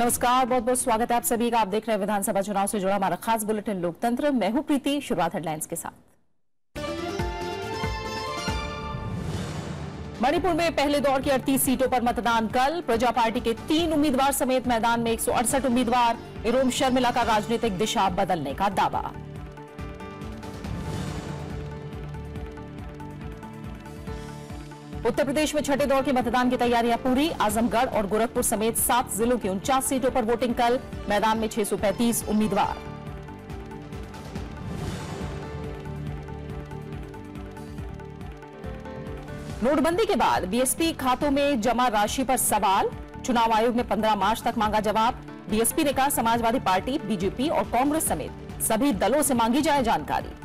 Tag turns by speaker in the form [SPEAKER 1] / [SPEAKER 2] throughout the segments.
[SPEAKER 1] नमस्कार, बहुत बहुत स्वागत है आप सभी का। आप देख रहे हैं विधानसभा चुनाव से जुड़ा हमारा खास बुलेटिन लोकतंत्र। मैं हूँ प्रीति, शुरुआत हेडलाइंस के साथ। मणिपुर में पहले दौर की 38 सीटों पर मतदान कल। प्रजा पार्टी के तीन उम्मीदवार समेत मैदान में एक सौ अड़सठ उम्मीदवार। इरोम शर्मिला का राजनीतिक दिशा बदलने का दावा। उत्तर प्रदेश में छठे दौर के मतदान की तैयारियाँ पूरी। आजमगढ़ और गोरखपुर समेत सात जिलों की उनचास सीटों पर वोटिंग कल। मैदान में 635 उम्मीदवार। नोटबंदी के बाद बीएसपी खातों में जमा राशि पर सवाल। चुनाव आयोग ने 15 मार्च तक मांगा जवाब। बीएसपी ने कहा, समाजवादी पार्टी, बीजेपी और कांग्रेस समेत सभी दलों से मांगी जाए जानकारी।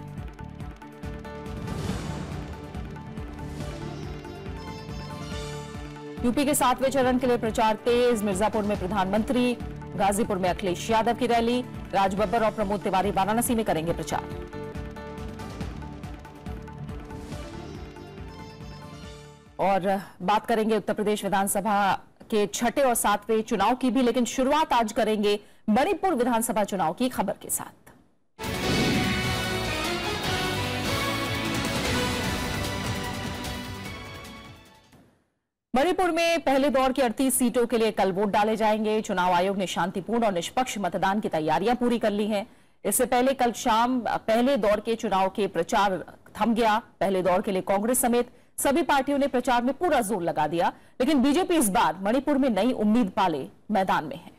[SPEAKER 1] यूपी के सातवें चरण के लिए प्रचार तेज, मिर्जापुर में प्रधानमंत्री, गाजीपुर में अखिलेश यादव की रैली, राजबब्बर और प्रमोद तिवारी वाराणसी में करेंगे प्रचार। और बात करेंगे उत्तर प्रदेश विधानसभा के छठे और सातवें चुनाव की भी, लेकिन शुरुआत आज करेंगे मणिपुर विधानसभा चुनाव की खबर के साथ। मणिपुर में पहले दौर की 38 सीटों के लिए कल वोट डाले जाएँगे। चुनाव आयोग ने शांतिपूर्ण और निष्पक्ष मतदान की तैयारियाँ पूरी कर ली हैं। इससे पहले कल शाम, पहले दौर के चुनाव के प्रचार थम गया। पहले दौर के लिए कांग्रेस समेत सभी पार्टियों ने प्रचार में पूरा ज़ोर लगा दिया। लेकिन बीजेपी इस बार मणिपुर में नई उम्मीद पाले मैदान में है।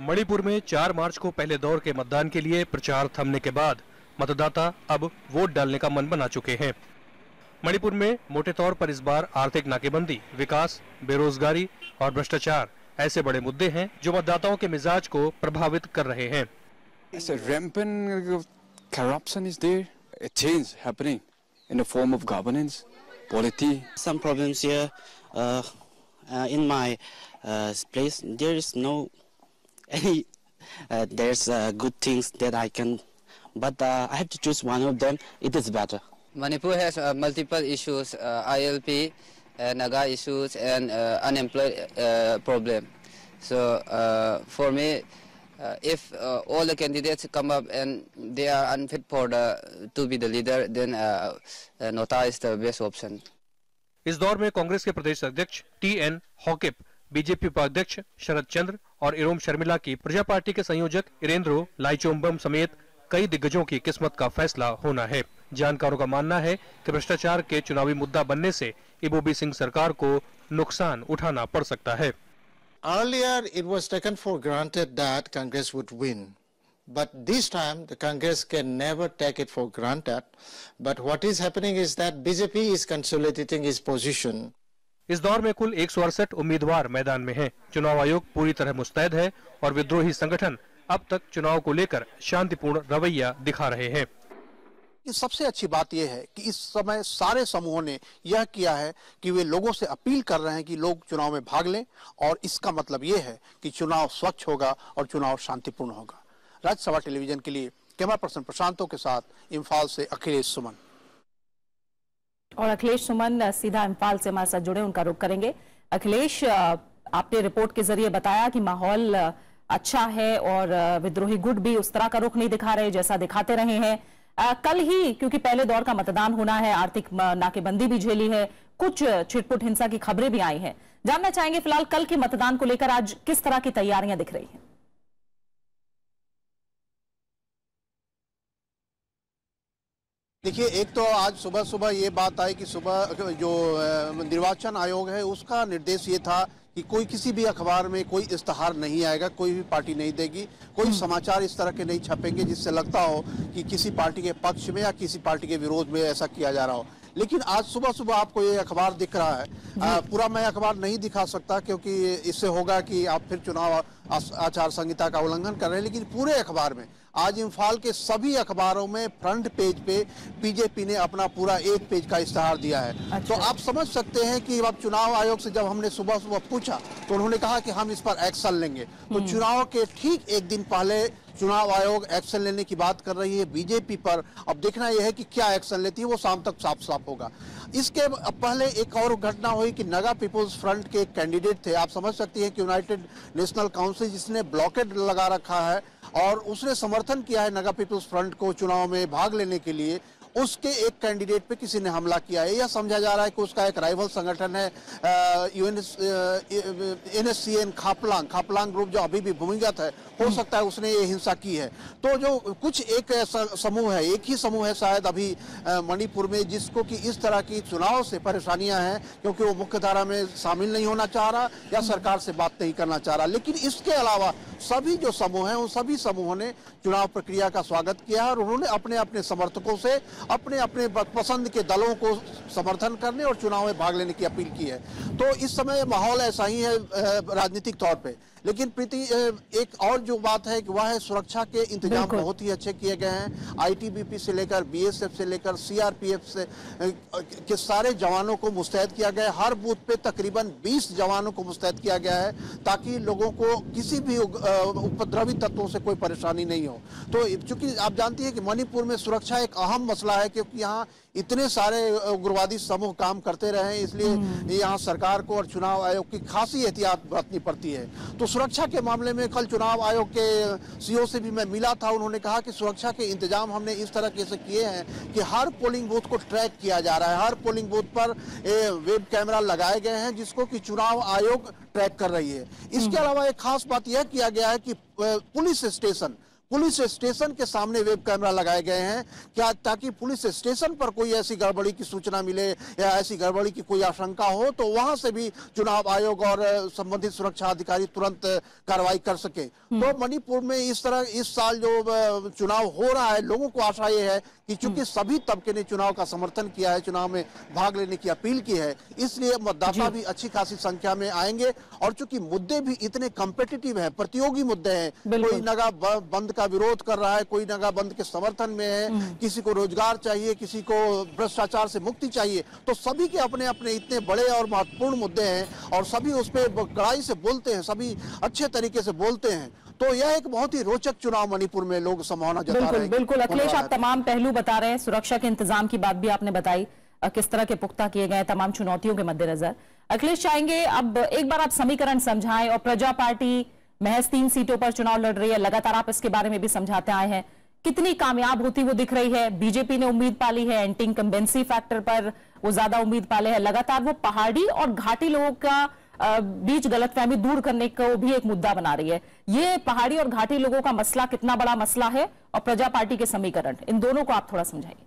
[SPEAKER 2] मणिपुर में 4 मार्च को पहले दौर के मतदान के लिए प्रचार थमने के बाद मतदाता अब वोट डालने का मन बना चुके हैं। मणिपुर में मोटे तौर पर इस बार आर्थिक नाकेबंदी विकास बेरोजगारी और भ्रष्टाचार ऐसे बड़े मुद्दे हैं जो मतदाताओं के मिजाज को प्रभावित कर रहे हैं
[SPEAKER 3] corruption is there, a change happening in the form of governance, polity.
[SPEAKER 4] Some problems here. Uh, uh, in my uh, place, there is no any. Uh, there's uh, good things that I can, but uh, I have to choose one of them. It is better.
[SPEAKER 5] Manipur has uh, multiple issues, uh, ILP, uh, Naga issues, and uh, unemployed uh, problem. So uh, for me, uh, if uh, all the candidates come up and they are unfit for the to be the leader, then uh, uh, Nota is the best option.
[SPEAKER 2] इस दौर में कांग्रेस के प्रदेश अध्यक्ष T N Haokip BJP उपाध्यक्ष शरद चंद्र और इरोम शर्मिला की प्रजा party के संयोजक इरेंद्रो लाइचोम्बम समेत कई दिग्गजों की किस्मत का फैसला होना है जानकारों का मानना है कि भ्रष्टाचार के चुनावी मुद्दा बनने से इबोबी सिंह सरकार को नुकसान उठाना पड़ सकता है
[SPEAKER 6] Earlier, it was taken for granted that Congress would win. But this time, the Congress can never take it for granted. But what is happening is that BJP is consolidating its position.
[SPEAKER 2] इस दौर में कुल एक उम्मीदवार मैदान में हैं। चुनाव आयोग पूरी तरह मुस्तैद है और विद्रोही संगठन अब तक चुनाव को लेकर शांतिपूर्ण रवैया दिखा रहे हैं
[SPEAKER 7] कि सबसे अच्छी बात यह है कि इस समय सारे समूहों ने यह किया है कि वे लोगों से अपील कर रहे हैं कि लोग चुनाव में भाग लें, और इसका मतलब यह है कि चुनाव स्वच्छ होगा और चुनाव शांतिपूर्ण होगा। राज्यसभा टेलीविज़न के लिए कैमरा पर्सन प्रशांतों के साथ इम्फाल से अखिलेश सुमन।
[SPEAKER 1] और अखिलेश सुमन सीधा इम्फाल से हमारे साथ जुड़े, उनका रुख करेंगे। अखिलेश आपने रिपोर्ट के ज़रिए बताया कि माहौल अच्छा है और विद्रोही गुट भी उस तरह का रुख नहीं दिखा रहे जैसा दिखाते रहे हैं। आ, कल ही क्योंकि पहले दौर का मतदान होना है आर्थिक नाकेबंदी भी झेली है कुछ छिटपुट हिंसा की खबरें भी आई हैं। जानना चाहेंगे फ़िलहाल कल के मतदान को लेकर आज किस तरह की तैयारियाँ दिख रही हैं?
[SPEAKER 7] देखिए एक तो आज सुबह सुबह ये बात आई कि सुबह जो निर्वाचन आयोग है उसका निर्देश ये था कि कोई किसी भी अखबार में कोई इश्तहार नहीं आएगा कोई भी पार्टी नहीं देगी कोई हम्म। समाचार इस तरह के नहीं छपेंगे जिससे लगता हो कि किसी पार्टी के पक्ष में या किसी पार्टी के विरोध में ऐसा किया जा रहा हो। लेकिन आज सुबह सुबह आपको ये अखबार दिख रहा है। आ, पूरा मैं अखबार नहीं दिखा सकता क्योंकि इससे होगा कि आप फिर चुनाव आचार संहिता का उल्लंघन कर रहे हैं लेकिन पूरे अखबार में आज इम्फाल के सभी अखबारों में फ्रंट पेज पे बीजेपी ने अपना पूरा एक पेज का इश्तेहार दिया है।
[SPEAKER 1] अच्छा।
[SPEAKER 7] तो आप समझ सकते हैं कि अब चुनाव आयोग से जब हमने सुबह सुबह पूछा तो उन्होंने कहा कि हम इस पर एक्शन लेंगे। तो चुनाव के ठीक एक दिन पहले चुनाव आयोग एक्शन लेने की बात कर रही है बीजेपी पर। अब देखना यह है कि क्या एक्शन लेती है वो शाम तक साफ़ साफ़ होगा। इसके पहले एक और घटना हुई कि नगा पीपुल्स फ्रंट के एक कैंडिडेट थे। आप समझ सकती हैं कि यूनाइटेड नेशनल काउंसिल जिसने ब्लॉकेट लगा रखा है और उसने समर्थन किया है नगा पीपुल्स फ्रंट को चुनाव में भाग लेने के लिए। उसके एक कैंडिडेट पे किसी ने हमला किया है यह समझा जा रहा है कि उसका एक राइवल संगठन है N S C N Khaplang Khaplang group जो अभी भी भूमिगत है हो सकता है उसने ये हिंसा की है। तो जो कुछ एक समूह है एक ही समूह है शायद अभी मणिपुर में जिसको कि इस तरह की चुनाव से परेशानियाँ हैं क्योंकि वो मुख्यधारा में शामिल नहीं होना चाह रहा या सरकार से बात नहीं करना चाह रहा। लेकिन इसके अलावा सभी जो समूह हैं उन सभी समूहों ने चुनाव प्रक्रिया का स्वागत किया है और उन्होंने अपने अपने समर्थकों से अपने अपने पसंद के दलों को समर्थन करने और चुनाव में भाग लेने की अपील की है। तो इस समय माहौल ऐसा ही है राजनीतिक तौर पे। लेकिन प्रीति एक और जो बात है कि वह है सुरक्षा के इंतज़ाम बहुत ही अच्छे किए गए हैं। आईटीबीपी से लेकर बीएसएफ से लेकर सीआरपीएफ से के सारे जवानों को मुस्तैद किया गया है। हर बूथ पे तकरीबन 20 जवानों को मुस्तैद किया गया है ताकि लोगों को किसी भी उपद्रवी तत्वों से कोई परेशानी नहीं हो। तो चूँकि आप जानती है कि मणिपुर में सुरक्षा एक अहम मसला है क्योंकि यहाँ इतने सारे उग्रवादी समूह काम करते रहे हैं इसलिए यहाँ सरकार को और चुनाव आयोग की खासी एहतियात बरतनी पड़ती है। तो सुरक्षा के मामले में कल चुनाव आयोग के सीओ से भी मैं मिला था उन्होंने कहा कि सुरक्षा के इंतज़ाम हमने इस तरह के से किए हैं कि हर पोलिंग बूथ को ट्रैक किया जा रहा है। हर पोलिंग बूथ पर वेब कैमरा लगाए गए हैं जिसको कि चुनाव आयोग ट्रैक कर रही है। इसके अलावा एक खास बात यह किया गया है कि पुलिस स्टेशन पुलिस स्टेशन के सामने वेब कैमरा लगाए गए हैं। क्या ताकि पुलिस स्टेशन पर कोई ऐसी गड़बड़ी की सूचना मिले या ऐसी गड़बड़ी की कोई आशंका हो तो वहाँ से भी चुनाव आयोग और संबंधित सुरक्षा अधिकारी तुरंत कार्रवाई कर सके। तो मणिपुर में इस तरह इस साल जो चुनाव हो रहा है लोगों को आशा ये है कि चूँकि सभी तबके ने चुनाव का समर्थन किया है चुनाव में भाग लेने की अपील की है इसलिए मतदाता भी अच्छी खासी संख्या में आएँगे। और चूँकि मुद्दे भी इतने कम्पिटिटिव हैं प्रतियोगी मुद्दे हैं कोई नगा बंद का विरोध कर रहा है कोई नगा बंद के समर्थन में है किसी को रोज़गार चाहिए किसी को भ्रष्टाचार से मुक्ति चाहिए तो सभी के अपने अपने इतने बड़े और महत्वपूर्ण मुद्दे हैं और सभी उस पर कड़ाई से बोलते हैं सभी अच्छे तरीके से बोलते हैं। तो यह एक बहुत ही रोचक चुनाव मणिपुर में लोग संभावना जता रहे
[SPEAKER 1] बिल्कुल
[SPEAKER 7] हैं।
[SPEAKER 1] बिल्कुल। अखिलेश आप तमाम पहलू बता रहे हैं। सुरक्षा के इंतज़ाम की बात भी आपने बताई किस तरह के पुख्ता किए गए तमाम चुनौतियों के मद्देनजर। अखिलेश चाहेंगे अब एक बार आप समीकरण समझाएँ और प्रजा पार्टी महज तीन सीटों पर चुनाव लड़ रही है लगातार आप इसके बारे में भी समझाते आए हैं। कितनी कामयाब होती वो दिख रही है? बीजेपी ने उम्मीद पाली है एंटी इंकम्बेंसी फैक्टर पर वो ज़्यादा उम्मीद पाले है। लगातार वो पहाड़ी और घाटी लोगों का बीच गलतफहमी दूर करने को भी एक मुद्दा बना रही है। ये पहाड़ी और घाटी लोगों का मसला कितना बड़ा मसला है और प्रजा पार्टी के समीकरण, इन दोनों को आप थोड़ा समझाइए।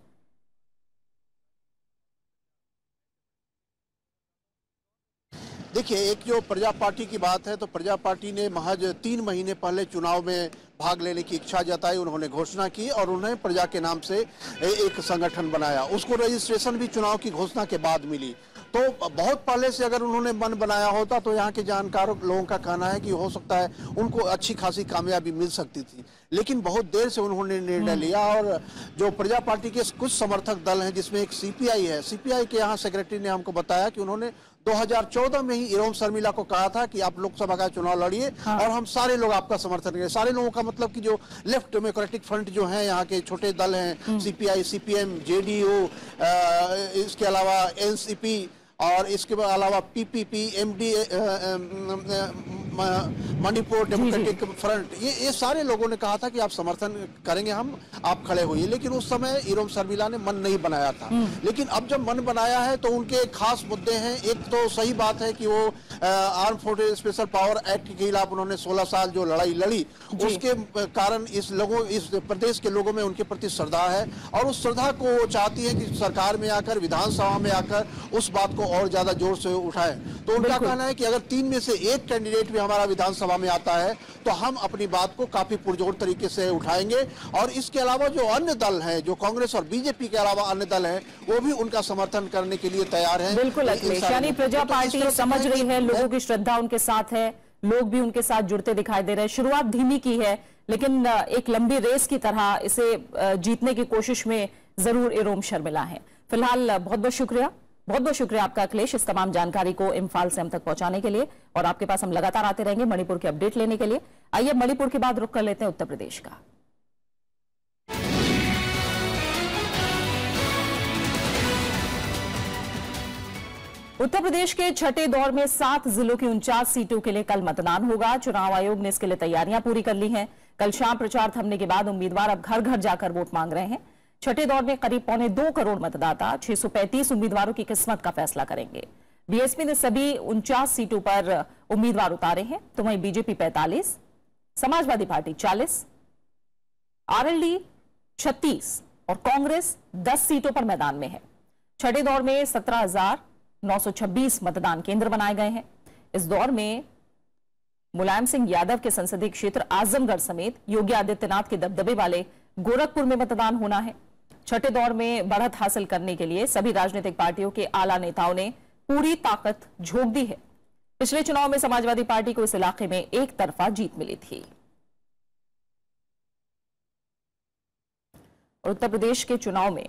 [SPEAKER 7] देखिए, एक जो प्रजा पार्टी की बात है तो प्रजा पार्टी ने महज तीन महीने पहले चुनाव में भाग लेने की इच्छा जताई, उन्होंने घोषणा की और उन्हें प्रजा के नाम से एक संगठन बनाया। उसको रजिस्ट्रेशन भी चुनाव की घोषणा के बाद मिली। तो बहुत पहले से अगर उन्होंने मन बनाया होता तो यहाँ के जानकारों लोगों का कहना है कि हो सकता है उनको अच्छी खासी कामयाबी मिल सकती थी। लेकिन बहुत देर से उन्होंने निर्णय लिया और जो प्रजा पार्टी के कुछ समर्थक दल हैं जिसमें एक सीपीआई है सीपीआई के यहाँ सेक्रेटरी ने हमको बताया कि उन्होंने 2014 में ही इरोम शर्मिला को कहा था कि आप लोकसभा का चुनाव लड़िए हाँ। और हम सारे लोग आपका समर्थन करें। सारे लोगों का मतलब कि जो लेफ़्ट डेमोक्रेटिक फ्रंट जो है यहाँ के छोटे दल हैं सीपीआई सीपीएम जेडीयू इसके अलावा एनसीपी और इसके अलावा PPP MD Manipur democratic front ये ये सारे लोगों ने कहा था कि आप समर्थन करेंगे हम आप खड़े होइए। लेकिन उस समय इरोम शर्मिला ने मन नहीं बनाया था। लेकिन अब जब मन बनाया है तो उनके खास मुद्दे हैं। एक तो सही बात है कि वो arm forces special power act के खिलाफ उन्होंने 16 साल जो लड़ाई लड़ी। उसके कारण इस लोगों इस प्रदेश के लोगों में उनके प्रति श्रद्धा है। और उस श्रद्धा को वो चाहती है कि सरकार में आकर विधानसभा में आकर उस बात को और ज़्यादा ज़ोर से उठाए। तो उनका कहना है कि अगर तीन में से एक कैंडिडेट भी हमारा विधानसभा में आता है तो हम अपनी बात को काफ़ी पुरजोर तरीके से उठाएँगे। और इसके अलावा जो अन्य दल हैं जो कांग्रेस और बीजेपी के अलावा अन्य दल हैं वो भी उनका समर्थन करने के लिए तैयार हैं।
[SPEAKER 1] बिल्कुल
[SPEAKER 7] सारे
[SPEAKER 1] यानी प्रजा
[SPEAKER 7] तो
[SPEAKER 1] पार्टी समझ रही है लोगों की श्रद्धा उनके साथ है लोग भी उनके साथ जुड़ते दिखाई दे रहे हैं। शुरुआत धीमी की है लेकिन एक लंबी रेस की तरह इसे जीतने की कोशिश में ज़रूर इरोम शर्मिला है। फ़िलहाल बहुत बहुत शुक्रिया। बहुत बहुत शुक्रिया आपका अखिलेश इस तमाम जानकारी को इम्फाल से हम तक पहुँचाने के लिए और आपके पास हम लगातार आते रहेंगे मणिपुर के अपडेट लेने के लिए। आइए मणिपुर के बाद रुक कर लेते हैं उत्तर प्रदेश का। उत्तर प्रदेश के छठे दौर में सात जिलों की उनचास सीटों के लिए कल मतदान होगा। चुनाव आयोग ने इसके लिए तैयारियाँ पूरी कर ली हैं। कल शाम प्रचार थमने के बाद उम्मीदवार अब घर घर जाकर वोट मांग रहे हैं। छठे दौर में करीब पौने दो करोड़ मतदाता 635 उम्मीदवारों की किस्मत का फैसला करेंगे। बीएसपी ने सभी उनचास सीटों पर उम्मीदवार उतारे हैं तो वहीं बीजेपी 45, समाजवादी पार्टी 40, आरएलडी 36 और कांग्रेस 10 सीटों पर मैदान में है। छठे दौर में 17,926 मतदान केंद्र बनाए गए हैं। इस दौर में मुलायम सिंह यादव के संसदीय क्षेत्र आजमगढ़ समेत योगी आदित्यनाथ के दबदबे वाले गोरखपुर में मतदान होना है। छठे दौर में बढ़त हासिल करने के लिए सभी राजनीतिक पार्टियों के आला नेताओं ने पूरी ताकत झोंक दी है। पिछले चुनाव में समाजवादी पार्टी को इस इलाके में एक तरफा जीत मिली थी। उत्तर प्रदेश के चुनाव में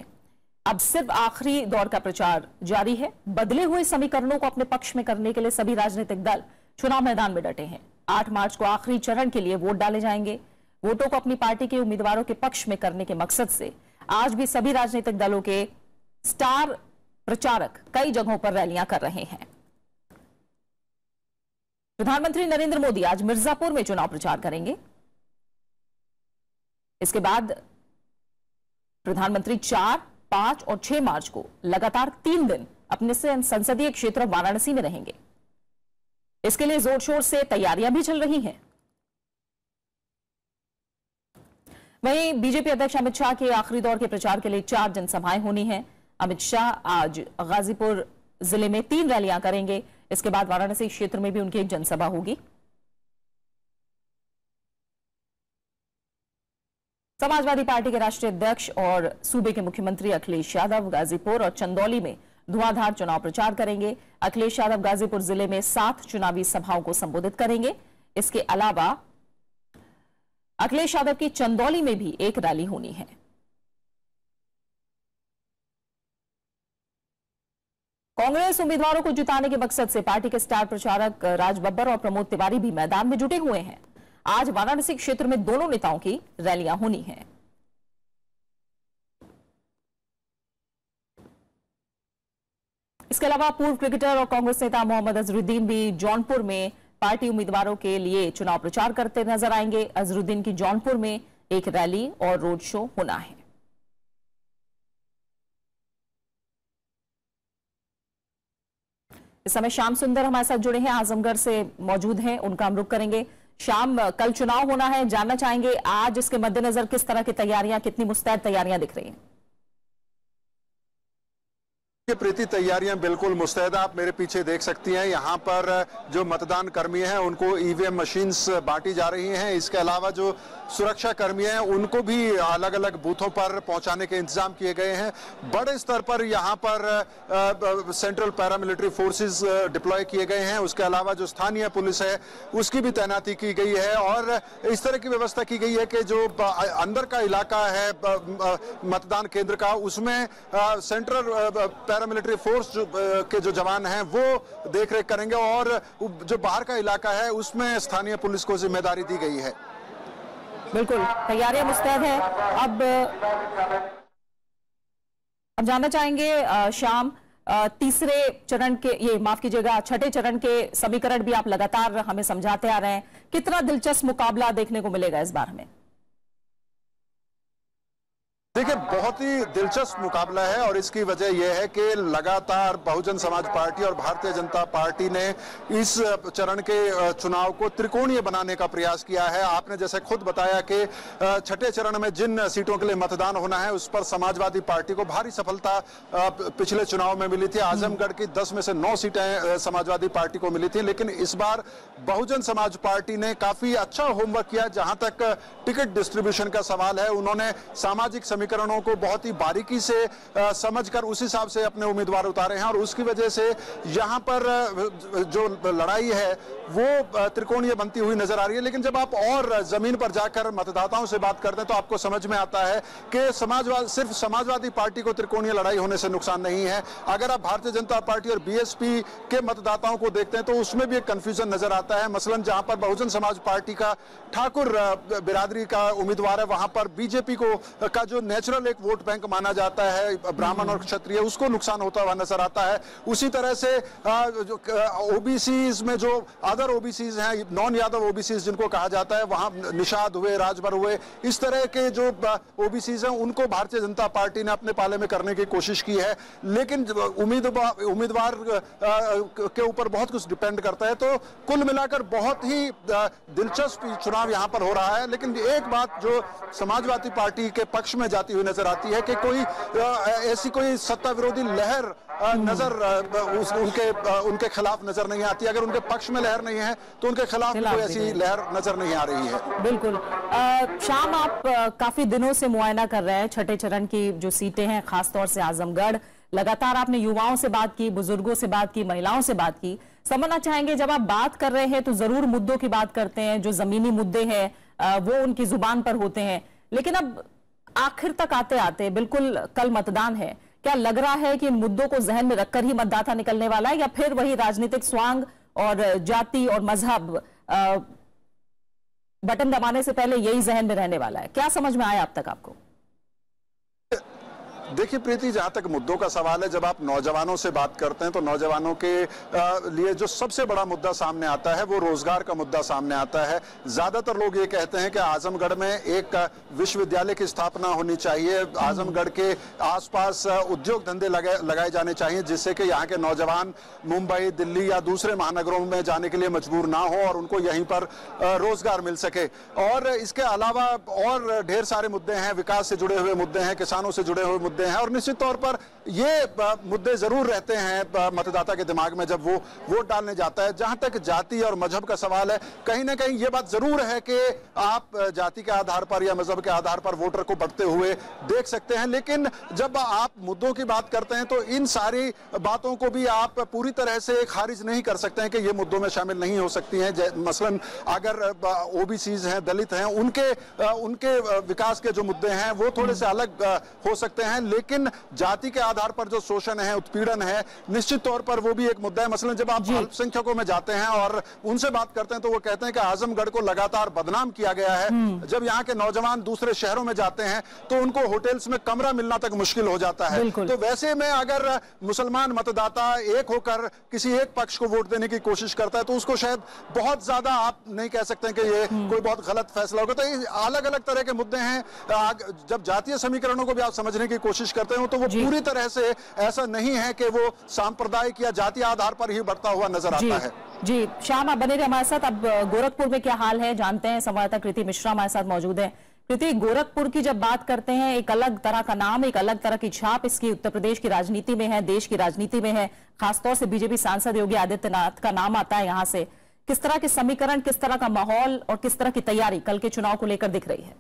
[SPEAKER 1] अब सिर्फ़ आखिरी दौर का प्रचार जारी है। बदले हुए समीकरणों को अपने पक्ष में करने के लिए सभी राजनीतिक दल चुनाव मैदान में डटे हैं। आठ मार्च को आखिरी चरण के लिए वोट डाले जाएँगे। वोटों को अपनी पार्टी के उम्मीदवारों के पक्ष में करने के मकसद से आज भी सभी राजनीतिक दलों के स्टार प्रचारक कई जगहों पर रैलियाँ कर रहे हैं। प्रधानमंत्री नरेंद्र मोदी आज मिर्जापुर में चुनाव प्रचार करेंगे। इसके बाद प्रधानमंत्री चार, पाँच और छह मार्च को लगातार तीन दिन अपने संसदीय क्षेत्र वाराणसी में रहेंगे। इसके लिए ज़ोर शोर से तैयारियाँ भी चल रही हैं। वहीं बीजेपी अध्यक्ष अमित शाह के आखिरी दौर के प्रचार के लिए चार जनसभाएँ होनी हैं। अमित शाह आज गाजीपुर ज़िले में तीन रैलियाँ करेंगे। इसके बाद वाराणसी क्षेत्र में भी उनकी एक जनसभा होगी। समाजवादी पार्टी के राष्ट्रीय अध्यक्ष और सूबे के मुख्यमंत्री अखिलेश यादव गाजीपुर और चंदौली में धुआंधार चुनाव प्रचार करेंगे। अखिलेश यादव गाजीपुर ज़िले में सात चुनावी सभाओं को संबोधित करेंगे। इसके अलावा अखिलेश यादव की चंदौली में भी एक रैली होनी है। कांग्रेस उम्मीदवारों को जिताने के मकसद से पार्टी के स्टार प्रचारक राज बब्बर और प्रमोद तिवारी भी मैदान में जुटे हुए हैं। आज वाराणसी क्षेत्र में दोनों नेताओं की रैलियाँ होनी हैं। इसके अलावा पूर्व क्रिकेटर और कांग्रेस नेता मोहम्मद अजरुद्दीन भी जौनपुर में पार्टी उम्मीदवारों के लिए चुनाव प्रचार करते नज़र आएँगे। अजरुद्दीन की जौनपुर में एक रैली और रोड शो होना है। इस समय श्याम सुंदर हमारे साथ जुड़े हैं, आजमगढ़ से मौजूद हैं, उनका हम रुख करेंगे। शाम कल चुनाव होना है, जानना चाहेंगे आज इसके मद्देनजर किस तरह की तैयारियाँ, कितनी मुस्तैद तैयारियाँ दिख रही हैं?
[SPEAKER 8] की प्रीति तैयारियाँ बिल्कुल मुस्तैद आप मेरे पीछे देख सकती हैं, यहाँ पर जो मतदान कर्मी हैं, उनको ईवीएम मशीन्स बांटी जा रही हैं। इसके अलावा जो सुरक्षा कर्मी हैं, उनको भी अलग अलग बूथों पर पहुँचाने के इंतज़ाम किए गए हैं। बड़े स्तर पर यहाँ पर सेंट्रल पैरामिलिट्री फोर्सेस डिप्लॉय किए गए हैं। उसके अलावा जो स्थानीय पुलिस है, उसकी भी तैनाती की गई है। और इस तरह की व्यवस्था की गई है कि जो अंदर का इलाका है मतदान केंद्र का, उसमें सेंट्रल पैरामिलिट्री फोर्स जो, के जो जवान हैं वो देख रेख करेंगे और जो बाहर का इलाका है उसमें स्थानीय पुलिस को ज़िम्मेदारी दी गई है।
[SPEAKER 1] बिल्कुल तैयारियाँ मुस्तैद है। अब अब जानना चाहेंगे शाम तीसरे चरण के ये माफ़ कीजिएगा छठे चरण के समीकरण भी आप लगातार हमें समझाते आ रहे हैं। कितना दिलचस्प मुकाबला देखने को मिलेगा इस बार हमें?
[SPEAKER 8] देखिए, बहुत ही दिलचस्प मुकाबला है और इसकी वजह यह है कि लगातार बहुजन समाज पार्टी और भारतीय जनता पार्टी ने इस चरण के चुनाव को त्रिकोणीय बनाने का प्रयास किया है। आपने जैसे खुद बताया कि छठे चरण में जिन सीटों के लिए मतदान होना है, उस पर समाजवादी पार्टी को भारी सफलता पिछले चुनाव में मिली थी। आजमगढ़ की दस में से नौ सीटें समाजवादी पार्टी को मिली थी, लेकिन इस बार बहुजन समाज पार्टी ने काफ़ी अच्छा होमवर्क किया। जहाँ तक टिकट डिस्ट्रीब्यूशन का सवाल है, उन्होंने सामाजिक समीकरण समीकरणों को बहुत ही बारीकी से समझकर उस हिसाब से अपने उम्मीदवार उतारे हैं और उसकी वजह से यहाँ पर जो लड़ाई है, वो त्रिकोणीय बनती हुई नज़र आ रही है। लेकिन जब आप और ज़मीन पर जाकर मतदाताओं से बात करते हैं तो आपको समझ में आता है कि समाजवाद सिर्फ़ समाजवादी पार्टी को त्रिकोणीय लड़ाई होने से नुकसान नहीं है। अगर आप भारतीय जनता पार्टी और बीएसपी के मतदाताओं को देखते हैं तो उसमें भी एक कंफ्यूजन नज़र आता है। मसलन जहाँ पर बहुजन समाज पार्टी का ठाकुर बिरादरी का उम्मीदवार है, वहाँ पर बीजेपी को, का जो नेचुरल एक वोट बैंक माना जाता है, ब्राह्मण और क्षत्रिय, उसको नुकसान होता हुआ नज़र आता है। उसी तरह से ओबीसी में जो अदर ओबीसी हैं नॉन यादव ओबीसी जिनको कहा जाता है, वहाँ निषाद हुए, राजभर हुए, इस तरह के जो ओबीसी हैं, उनको भारतीय जनता पार्टी ने अपने पाले में करने की कोशिश की है। लेकिन उम्मीदवार उम्मीदवार के ऊपर बहुत कुछ डिपेंड करता है तो कुल मिलाकर बहुत ही दिलचस्प चुनाव यहाँ पर हो रहा है। लेकिन एक बात जो समाजवादी पार्टी के पक्ष में जाती हुई नज़र आती है कि कोई ऐसी कोई सत्ता विरोधी लहर नज़र उस, उनके उनके खिलाफ नज़र नहीं आती। अगर उनके पक्ष में लहर नहीं है तो उनके खिलाफ कोई ऐसी लहर नज़र नहीं आ रही है।
[SPEAKER 1] बिल्कुल। शाम आप काफ़ी दिनों से मुआयना कर रहे हैं छठे चरण की जो सीटें हैं खासतौर से आजमगढ़। लगातार आपने युवाओं से बात की बुज़ुर्गों से बात की महिलाओं से बात की। समझना चाहेंगे जब आप बात कर रहे हैं तो ज़रूर मुद्दों की बात करते हैं जो जमीनी मुद्दे हैं वो उनकी ज़ुबान पर होते हैं। लेकिन अब आखिर तक आते आते, बिल्कुल कल मतदान है। क्या लग रहा है कि इन मुद्दों को जहन में रखकर ही मतदाता निकलने वाला है या फिर वही राजनीतिक स्वांग और जाति और मज़हब बटन दबाने से पहले यही जहन में रहने वाला है? क्या समझ में आया अब तक आपको?
[SPEAKER 8] देखिए प्रीति, जहाँ तक मुद्दों का सवाल है, जब आप नौजवानों से बात करते हैं तो नौजवानों के लिए जो सबसे बड़ा मुद्दा सामने आता है, वो रोज़गार का मुद्दा सामने आता है। ज़्यादातर लोग ये कहते हैं कि आजमगढ़ में एक विश्वविद्यालय की स्थापना होनी चाहिए। आजमगढ़ के आसपास उद्योग धंधे लगे, लगाए जाने चाहिए, जिससे कि यहाँ के नौजवान मुंबई, दिल्ली या दूसरे महानगरों में जाने के लिए मजबूर ना हो और उनको यहीं पर रोज़गार मिल सके। और इसके अलावा और ढेर सारे मुद्दे हैं, विकास से जुड़े हुए मुद्दे हैं, किसानों से जुड़े हुए मुद्दे हैं और निश्चित तौर पर ये मुद्दे ज़रूर रहते हैं मतदाता के दिमाग में जब वो वोट डालने जाता है। जहाँ तक जाति और मज़हब का सवाल है, कहीं ना कहीं ये बात ज़रूर है कि आप जाति के आधार पर या मज़हब के आधार पर वोटर को बढ़ते हुए देख सकते हैं। लेकिन जब आप मुद्दों की बात करते हैं तो इन सारी बातों को भी आप पूरी तरह से खारिज नहीं कर सकते हैं कि ये मुद्दों में शामिल नहीं हो सकती हैं। मसलन अगर ओबीसीज हैं, दलित हैं, उनके उनके विकास के जो मुद्दे हैं, वो थोड़े से अलग हो सकते हैं। लेकिन जाति के आधार पर जो शोषण है उत्पीड़न है निश्चित तौर पर वो भी एक मुद्दा है। मसलन जब आप अल्पसंख्यकों में जाते हैं और उनसे बात करते हैं तो वो कहते हैं कि आजमगढ़ को लगातार बदनाम किया गया है। हम्म। जब यहाँ के नौजवान दूसरे शहरों में जाते हैं तो उनको होटल्स में कमरा मिलना तक मुश्किल हो जाता है। तो वैसे में अगर मुसलमान मतदाता एक होकर किसी एक पक्ष को वोट देने की कोशिश करता है तो उसको शायद बहुत ज़्यादा आप नहीं कह सकते कि ये हम्म। कोई बहुत गलत फैसला होगा। तो अलग अलग तरह के मुद्दे हैं। जब जातीय समीकरणों को भी आप समझने की कोशिश करते हो तो वो पूरी तरह से ऐसा नहीं है कि वो सांप्रदायिक या जातीय आधार पर ही बढ़ता हुआ नज़र आता है।
[SPEAKER 1] जी। श्याम आप बने रहे हमारे साथ। अब गोरखपुर में क्या हाल है जानते हैं संवाददाता कृति मिश्रा हमारे साथ मौजूद है। कृति गोरखपुर की जब बात करते हैं एक अलग तरह का नाम एक अलग तरह की छाप इसकी उत्तर प्रदेश की राजनीति में है देश की राजनीति में है। खासतौर से बीजेपी सांसद योगी आदित्यनाथ का नाम आता है यहाँ से। किस तरह के समीकरण किस तरह का माहौल और किस तरह की तैयारी कल के चुनाव को लेकर दिख रही है?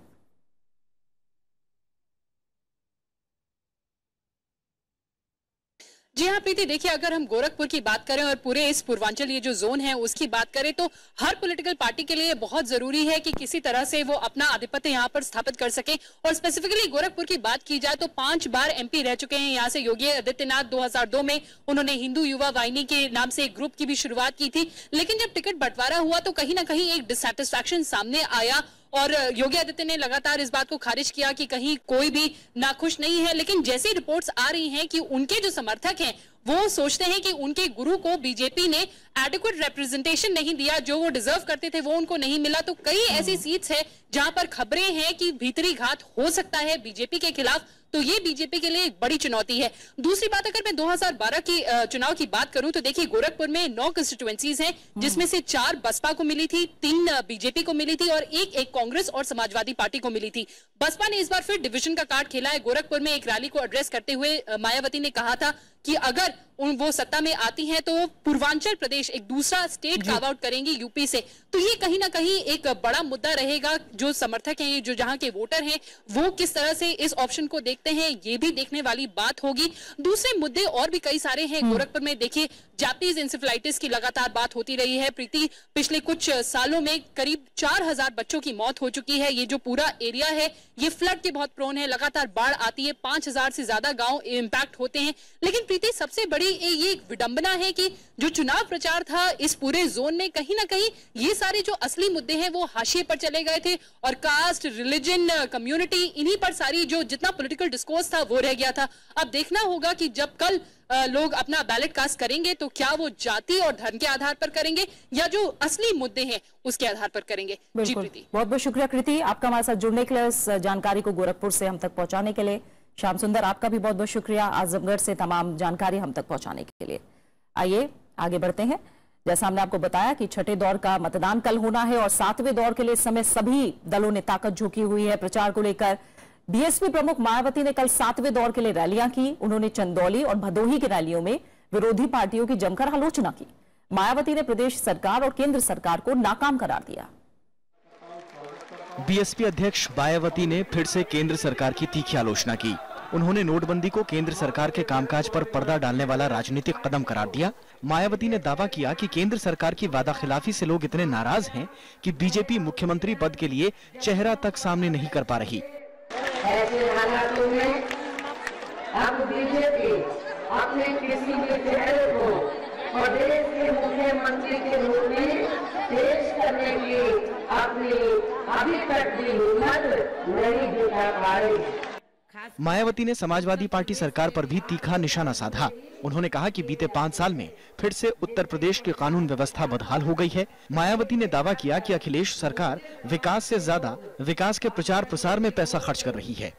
[SPEAKER 9] जी हाँ प्रीति, देखिए, अगर हम गोरखपुर की बात करें और पूरे इस पूर्वांचल ये जो जोन है उसकी बात करें तो हर पॉलिटिकल पार्टी के लिए बहुत ज़रूरी है कि किसी तरह से वो अपना आधिपत्य यहाँ पर स्थापित कर सके। और स्पेसिफिकली गोरखपुर की बात की जाए तो पाँच बार एमपी रह चुके हैं यहाँ से योगी आदित्यनाथ 2002 में। उन्होंने हिंदू युवा वाहिनी के नाम से एक ग्रुप की भी शुरुआत की थी। लेकिन जब टिकट बंटवारा हुआ तो कहीं ना कहीं एक डिससेटिस्फैक्शन सामने आया और योगी आदित्य ने लगातार इस बात को खारिज किया कि कहीं कोई भी नाखुश नहीं है लेकिन जैसी रिपोर्ट्स आ रही हैं कि उनके जो समर्थक हैं वो सोचते हैं कि उनके गुरु को बीजेपी ने एडिक्वेट रिप्रेजेंटेशन नहीं दिया जो वो डिजर्व करते थे वो उनको नहीं मिला। तो कई ऐसी सीट्स है जहाँ पर खबरें हैं कि भीतरी घात हो सकता है बीजेपी के खिलाफ। तो ये बीजेपी के लिए एक बड़ी चुनौती है। दूसरी बात अगर मैं 2012 की चुनाव की बात करूँ तो देखिए गोरखपुर में नौ कंस्टिट्युएंसीज हैं जिसमें से चार बसपा को मिली थी तीन बीजेपी को मिली थी और एक एक कांग्रेस और समाजवादी पार्टी को मिली थी। बसपा ने इस बार फिर डिविजन का कार्ड खेला है। गोरखपुर में एक रैली को एड्रेस करते हुए मायावती ने कहा था कि अगर उन वो सत्ता में आती हैं तो पूर्वांचल प्रदेश एक दूसरा स्टेट काव आउट करेंगे यूपी से। तो ये कहीं ना कहीं एक बड़ा मुद्दा रहेगा जो समर्थक हैं जो जहाँ के वोटर हैं वो किस तरह से इस ऑप्शन को देखते हैं ये भी देखने वाली बात होगी। दूसरे मुद्दे और भी कई सारे हैं गोरखपुर में देखिए जापानीज इंसेफ्लाइटिस की लगातार बात होती रही है। प्रीति, पिछले कुछ सालों में करीब चार हज़ार बच्चों की मौत हो चुकी है। ये जो पूरा एरिया है, ये फ्लड के बहुत प्रोन है। लगातार बाढ़ आती है। पाँच हज़ार से ज़्यादा गाँव इम्पैक्ट होते हैं। लेकिन प्रीति, सबसे बड़ी ये एक विडंबना है कि जो चुनाव प्रचार था, इस पूरे जोन में कहीं ना कहीं ये सारे जो असली मुद्दे हैं, वो हाशिए पर चले गए थे और कास्ट रिलीजन कम्युनिटी इन्हीं पर सारी जो जितना पोलिटिकल डिस्कोर्स था, वो रह गया था। अब देखना होगा कि जब कल लोग अपना बैलेट कास्ट करेंगे तो क्या वो जाति और धर्म के आधार पर करेंगे या जो असली मुद्दे हैं उसके आधार पर करेंगे? जी प्रीति।
[SPEAKER 1] बहुत बहुत शुक्रिया कृति। आपका हमारे साथ जुड़ने के लिए इस जानकारी को गोरखपुर से हम तक पहुँचाने के लिए। श्याम सुंदर आपका भी बहुत बहुत शुक्रिया। आजमगढ़ से तमाम जानकारी हम तक पहुँचाने के लिए। आइए आगे बढ़ते हैं। जैसा हमने आपको बताया कि छठे दौर का मतदान कल होना है और सातवें दौर के लिए इस समय सभी दलों ने ताकत झोंकी हुई है। प्रचार को लेकर बीएसपी प्रमुख मायावती ने कल सातवें दौर के लिए रैलियाँ की। उन्होंने चंदौली और भदोही की रैलियों में विरोधी पार्टियों की जमकर आलोचना की। मायावती ने प्रदेश सरकार और केंद्र सरकार को नाकाम करार दिया।
[SPEAKER 10] बीएसपी अध्यक्ष मायावती ने फिर से केंद्र सरकार की तीखी आलोचना की। उन्होंने नोटबंदी को केंद्र सरकार के कामकाज पर पर्दा डालने वाला राजनीतिक कदम करार दिया। मायावती ने दावा किया कि केंद्र सरकार की वादा खिलाफी से लोग इतने नाराज़ हैं कि बीजेपी मुख्यमंत्री पद के लिए चेहरा तक सामने नहीं कर पा रही।
[SPEAKER 11] ऐसे हालातों में अब बीजेपी अपने किसी भी चेहरे को प्रदेश के मुख्यमंत्री के रूप में पेश करने की अपनी अभी तक की हिम्मत नहीं दिखा पाई।
[SPEAKER 10] मायावती ने समाजवादी पार्टी सरकार पर भी तीखा निशाना साधा। उन्होंने कहा कि बीते पाँच साल में फिर से उत्तर प्रदेश की कानून व्यवस्था बदहाल हो गई है। मायावती ने दावा किया कि अखिलेश सरकार विकास से ज़्यादा विकास के प्रचार प्रसार में पैसा खर्च कर रही है।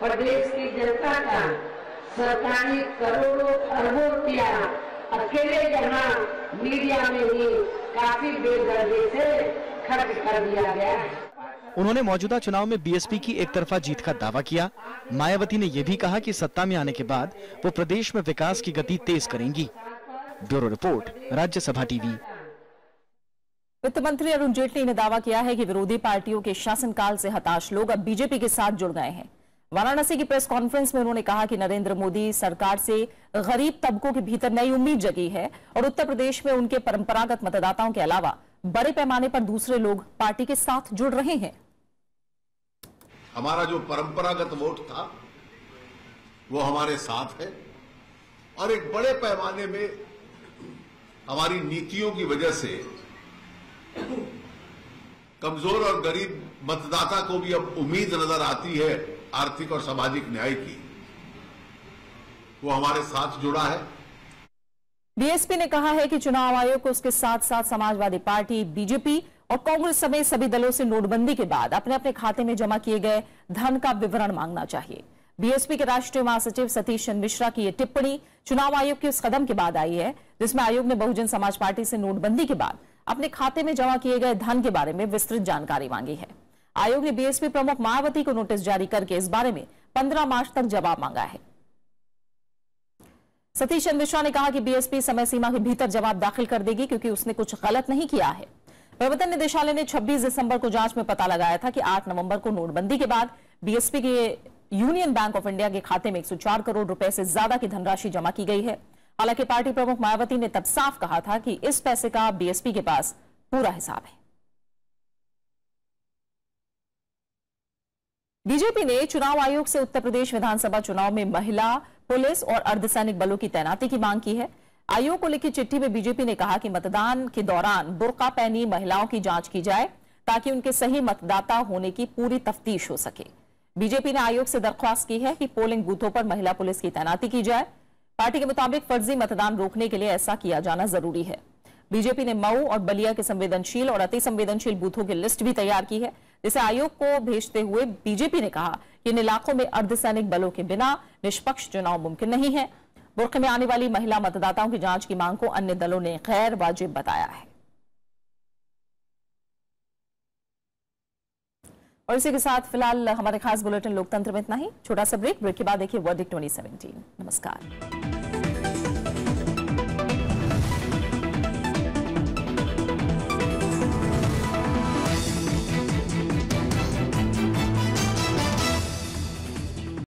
[SPEAKER 11] प्रदेश की जनता का सरकारी करोड़ों अरबों रुपया अकेले मीडिया में ही काफ़ी खर्च कर दिया गया है।
[SPEAKER 10] उन्होंने मौजूदा चुनाव में बीएसपी की एक तरफा जीत का दावा किया। मायावती ने यह भी कहा कि सत्ता में आने के बाद वो प्रदेश में विकास की गति तेज करेंगी। Bureau report, Rajya Sabha TV.
[SPEAKER 1] वित्त मंत्री अरुण जेटली ने दावा किया है कि विरोधी पार्टियों के शासनकाल से हताश लोग अब बीजेपी के साथ जुड़ गए हैं। वाराणसी की प्रेस कॉन्फ्रेंस में उन्होंने कहा कि नरेंद्र मोदी सरकार से गरीब तबकों के भीतर नई उम्मीद जगी है और उत्तर प्रदेश में उनके परंपरागत मतदाताओं के अलावा बड़े पैमाने पर दूसरे लोग पार्टी के साथ जुड़ रहे हैं।
[SPEAKER 12] हमारा जो परंपरागत वोट था, वो हमारे साथ है। और एक बड़े पैमाने में हमारी नीतियों की वजह से कमज़ोर और गरीब मतदाता को भी अब उम्मीद नज़र आती है आर्थिक और सामाजिक न्याय की। वो हमारे साथ जुड़ा है।
[SPEAKER 1] बीएसपी ने कहा है कि चुनाव आयोग को उसके साथ साथ समाजवादी पार्टी, बीजेपी और कांग्रेस समेत सभी दलों से नोटबंदी के बाद अपने अपने खाते में जमा किए गए धन का विवरण मांगना चाहिए। बीएसपी के राष्ट्रीय महासचिव सतीश चंद मिश्रा की यह टिप्पणी चुनाव आयोग के उस कदम के बाद आई है, जिसमें आयोग ने बहुजन समाज पार्टी से नोटबंदी के बाद अपने खाते में जमा किए गए धन के बारे में विस्तृत जानकारी मांगी है। आयोग ने बीएसपी प्रमुख मायावती को नोटिस जारी करके इस बारे में 15 मार्च तक जवाब मांगा है। सतीश चंद मिश्रा ने कहा कि बीएसपी समय सीमा के भीतर जवाब दाखिल कर देगी क्योंकि उसने कुछ गलत नहीं किया है। प्रवर्तन निदेशालय ने 26 दिसंबर को जाँच में पता लगाया था कि 8 नवंबर को नोटबंदी के बाद बीएसपी के यूनियन बैंक ऑफ़ इंडिया के खाते में 104 करोड़ रुपए से ज़्यादा की धनराशि जमा की गई है। हालाँकि पार्टी प्रमुख मायावती ने तब साफ़ कहा था कि इस पैसे का बीएसपी के पास पूरा हिसाब है। बीजेपी ने चुनाव आयोग से उत्तर प्रदेश विधानसभा चुनाव में महिला, पुलिस और अर्धसैनिक बलों की तैनाती की मांग की है। आयोग को लिखी चिट्ठी में बीजेपी ने कहा कि मतदान के दौरान बुर्का पहनी महिलाओं की जाँच की जाए ताकि उनके सही मतदाता होने की पूरी तफ्तीश हो सके। बीजेपी ने आयोग से दरख्वास्त की है कि पोलिंग बूथों पर महिला पुलिस की तैनाती की जाए। पार्टी के मुताबिक फर्जी मतदान रोकने के लिए ऐसा किया जाना ज़रूरी है। बीजेपी ने मऊ और बलिया के संवेदनशील और अति संवेदनशील बूथों की लिस्ट भी तैयार की है, जिसे आयोग को भेजते हुए बीजेपी ने कहा कि इन इलाकों में अर्धसैनिक बलों के बिना निष्पक्ष चुनाव मुमकिन नहीं है। बुरखे में आने वाली महिला मतदाताओं की जाँच की मांग को अन्य दलों ने गैर वाजिब बताया है। और इसी के साथ फ़िलहाल हमारे खास बुलेटिन लोकतंत्र में इतना ही। छोटा सा ब्रेक ब्रेक के बाद देखिए वर्डिक 2017 नमस्कार।